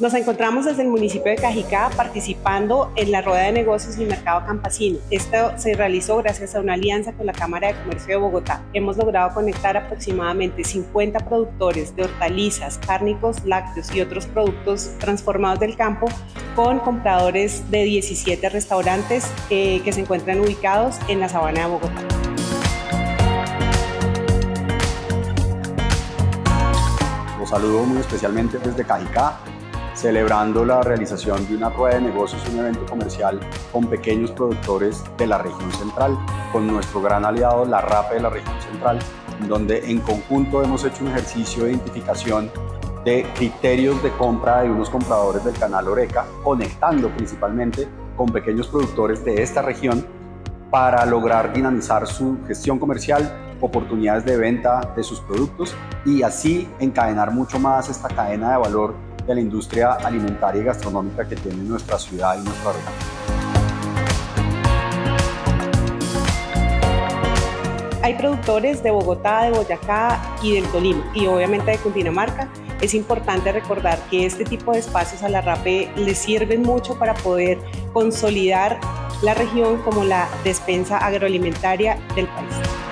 Nos encontramos desde el municipio de Cajicá participando en la rueda de negocios del mercado campesino. Esto se realizó gracias a una alianza con la Cámara de Comercio de Bogotá. Hemos logrado conectar aproximadamente 50 productores de hortalizas, cárnicos, lácteos y otros productos transformados del campo con compradores de 17 restaurantes eh, que se encuentran ubicados en la sabana de Bogotá. Los saludo muy especialmente desde Cajicá, celebrando la realización de una rueda de negocios, un evento comercial con pequeños productores de la región central, con nuestro gran aliado, la RAPE de la región central, donde en conjunto hemos hecho un ejercicio de identificación de criterios de compra de unos compradores del canal Oreca, conectando principalmente con pequeños productores de esta región para lograr dinamizar su gestión comercial, oportunidades de venta de sus productos y así encadenar mucho más esta cadena de valor de la industria alimentaria y gastronómica que tiene nuestra ciudad y nuestra región. Hay productores de Bogotá, de Boyacá y del Tolima y obviamente de Cundinamarca. Es importante recordar que este tipo de espacios a la RAPE les sirven mucho para poder consolidar la región como la despensa agroalimentaria del país.